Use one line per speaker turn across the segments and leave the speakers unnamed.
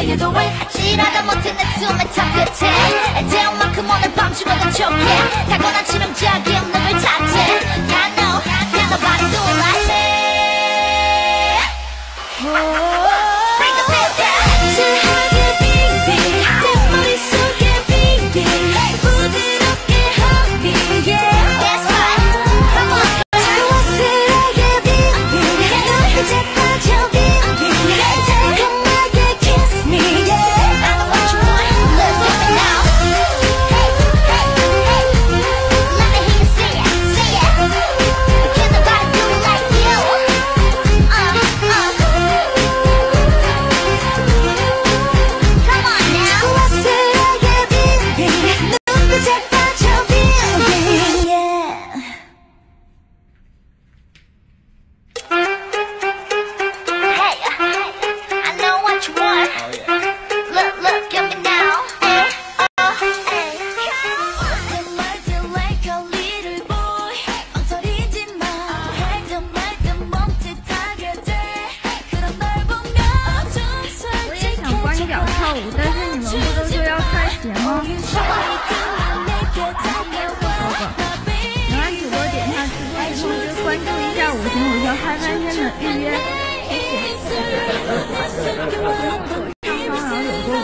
way you're the way 지랄다 못해 내 숨에 차 끝에. 애태운 만큼 오늘 밤 죽어도 좋게. 타고난 치명적이
없는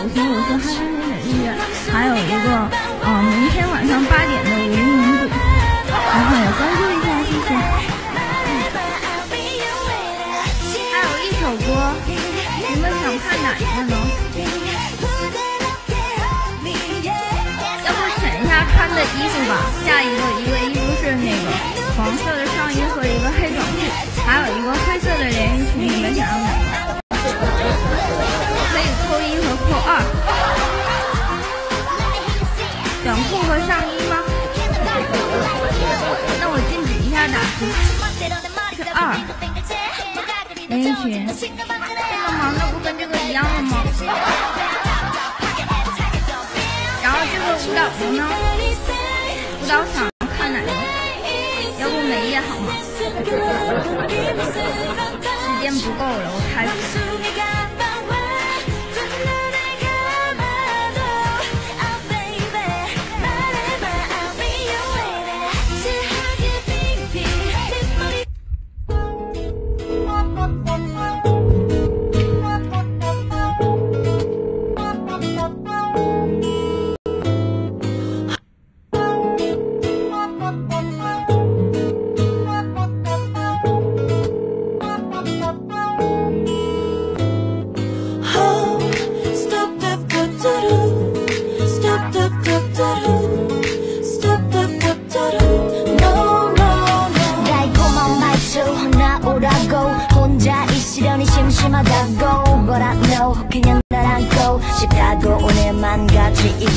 所以说，哈尔滨美剧院还有一个啊，明天晚上八点的无名鬼，然后也关注一下。谢谢。还有一首歌，你们想看哪一个呢？要不选一下穿的衣服吧。刚想看哪，要不每页好吗？时间不够了，我开始。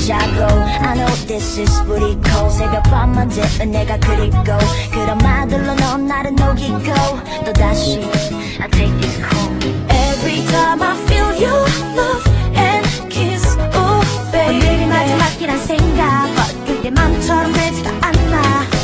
자고 I know this is pretty cool 새벽밤 언제 내가 그리고 그런 말들로 넌 나를 녹이고 또다시 I take this home Every time I feel your love and kiss Oh baby 오늘이 마지막이란 생각 but 그게 맘처럼 되지가 않아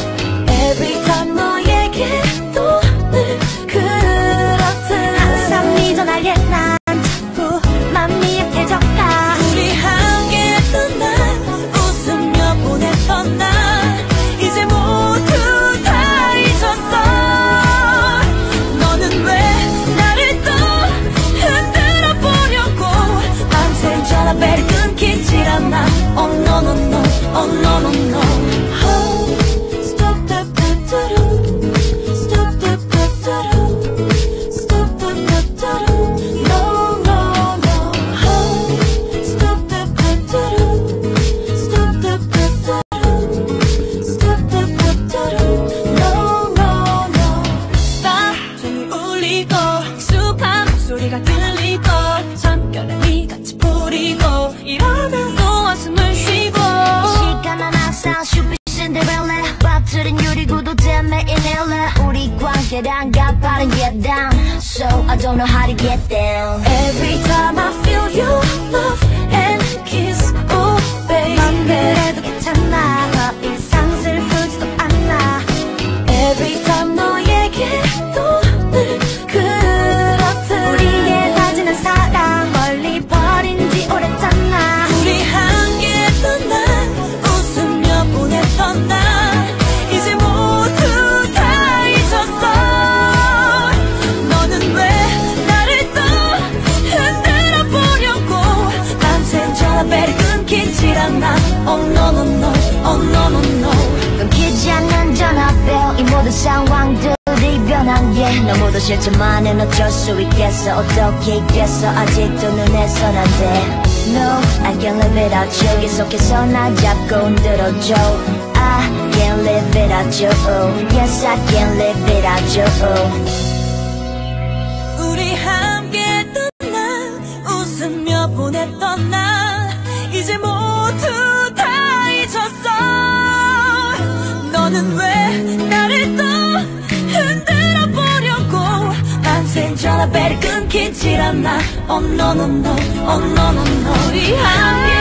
우리
관계랑 가파른 get down So I don't know how to get down Every time I feel your love and kiss Oh baby 넌 그래도 괜찮아 더 이상 슬프지도 않아 Every time 수 있겠어 어떻게 있겠어 아직도 눈에선 안돼 No, I can't live without you 계속해서 나 잡고 흔들어줘 I can't live without you Yes, I can't live without you
우리 함께 떠난 웃으며 보냈던 날 이제 모두 다 잊었어 너는 왜 나를 또흔 밤새 전화벨이 끊기질 않아 Oh no no no Oh no no no 우리 함께